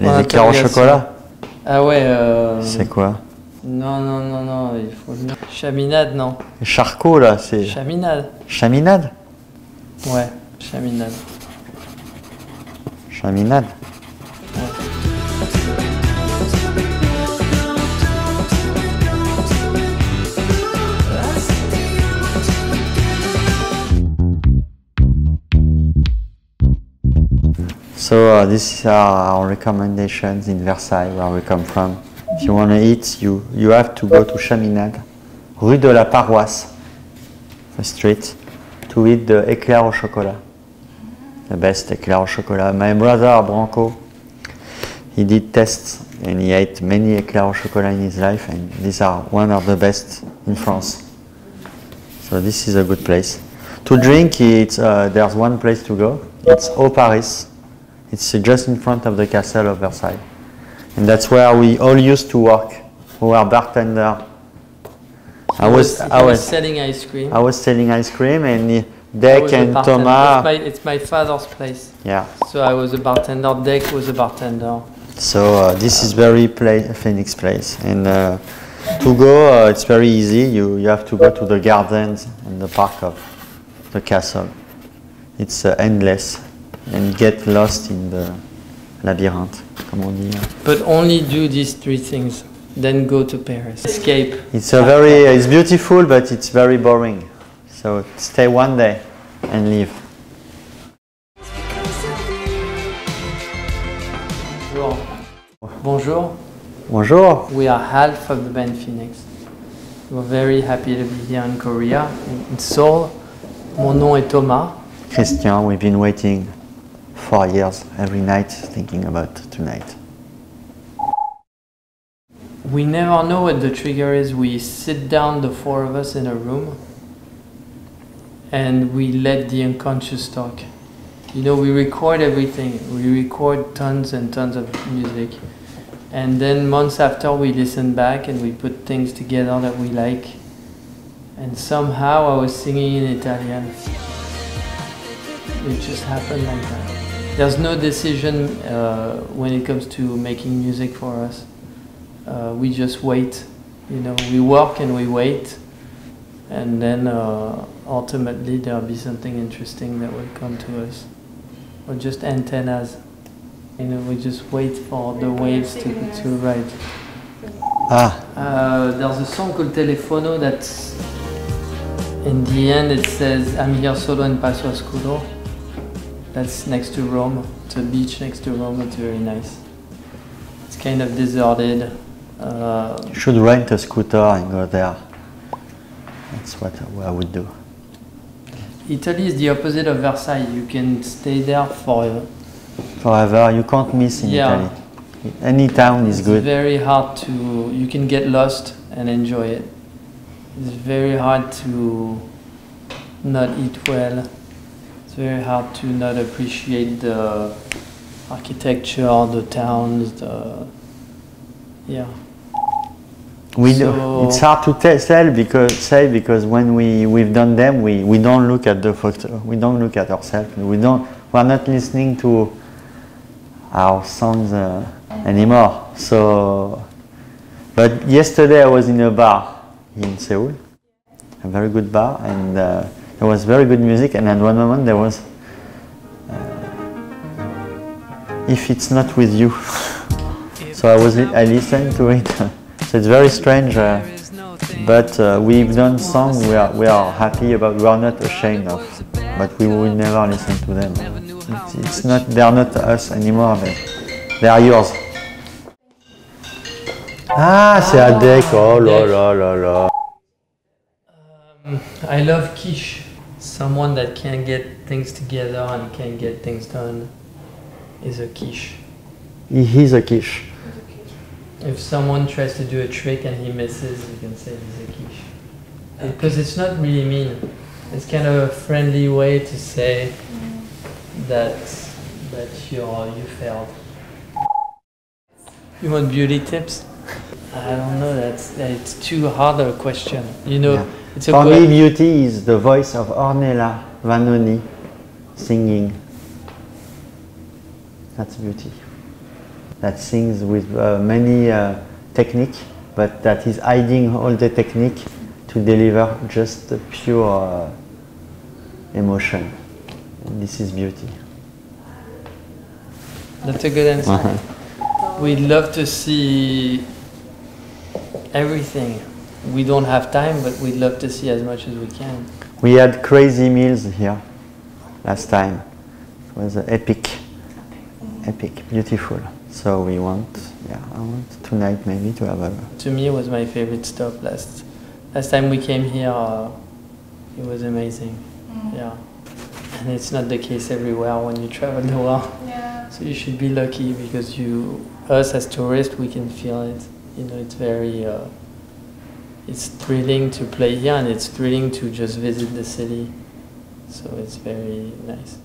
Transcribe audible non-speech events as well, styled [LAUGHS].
Les éclairs au chocolat Ah ouais. Euh... C'est quoi Non, non, non, non, il faut Chaminade, non. Les charcots là, c'est Chaminade. chaminade Ouais, chaminade. Chaminade So uh, this are our recommendations in Versailles, where we come from. If you want to eat, you, you have to go to Chaminade, rue de la Paroisse, the street, to eat the éclair au chocolat. The best éclair au chocolat. My brother Branco, he did tests and he ate many éclairs au chocolat in his life, and these are one of the best in France. So this is a good place. To drink, it's, uh, there's one place to go. It's Au Paris. It's just in front of the castle of Versailles. And that's where we all used to work. We were bartender. I was, I was selling ice cream. I was selling ice cream and Deck and. Thomas. It's my, it's my father's place. Yeah. So I was a bartender. Deck was a bartender. So uh, this is very play, Phoenix place, and uh, to go uh, it's very easy. You you have to go to the gardens and the park of the castle. It's uh, endless, and get lost in the labyrinthe, comme on dit. But only do these three things. Then go to Paris. Escape. It's a very it's beautiful, but it's very boring. So stay one day and leave. Bonjour. Bonjour. Bonjour. We are half of the band Phoenix. We're very happy to be here in Korea, in, in Seoul. Mon nom est Thomas. Christian, we've been waiting four years every night thinking about tonight. We never know what the trigger is. We sit down, the four of us, in a room, and we let the unconscious talk. You know, we record everything. We record tons and tons of music. And then months after, we listen back and we put things together that we like. And somehow I was singing in Italian. It just happened like that. There's no decision uh, when it comes to making music for us uh, we just wait. You know, we work and we wait, and then uh, ultimately there'll be something interesting that will come to us, or just antennas. You know, we just wait for the waves to to ride. Ah, Uh, there's a song called Telefono that's in the end it says I'm here solo in Passoscuro. That's next to Rome. It's a beach next to Rome. It's very nice. It's kind of deserted. Uh, you should rent a scooter and go there. That's what I would do. Italy is the opposite of Versailles. You can stay there for Forever, you can't miss in Yeah. Italy. Any town is It's good. It's very hard to. You can get lost and enjoy it. It's very hard to not eat well. It's very hard to not appreciate the architecture, the towns, the yeah. We do, So- it's hard to tell because say because when we we've done them, we, we don't look at the photo. We don't look at ourselves. We don't. We're not listening to our songs uh, anymore. So, but yesterday I was in a bar in Seoul, a very good bar, and uh, there was very good music. And at one moment there was, uh, if it's not with you. [LAUGHS] So I was I listened to it. [LAUGHS] so it's very strange, uh, but uh, we've done songs we are we are happy about. We are not ashamed of, but we will never listen to them. It's, it's not they are not us anymore. They, they are yours. Ah, c'est Adek. Oh là là là là. I love quiche. Someone that can get things together and can get things done is a quiche. He, he's a quiche. If someone tries to do a trick and he misses, you can say he's a quiche. Because it's not really mean. It's kind of a friendly way to say that that you're you failed. You want beauty tips? I don't know. That's it's too hard a question. You know, Yeah. For me, beauty is the voice of Ornella Vanoni singing. That's beauty. that sings with uh, many uh, technique, but that is hiding all the technique to deliver just the pure uh, emotion. This is beauty. That's a good answer. We'd love to see everything. We don't have time, but we'd love to see as much as we can. We had crazy meals here last time. It was uh, epic, epic, beautiful. So we want, yeah, I want tonight maybe to have a. To me, it was my favorite stop last last time we came here. Uh, it was amazing. Yeah, and it's not the case everywhere when you travel the world. Yeah. So you should be lucky because you, us as tourists, we can feel it. You know, it's very, uh, it's thrilling to play here, and it's thrilling to just visit the city. So it's very nice.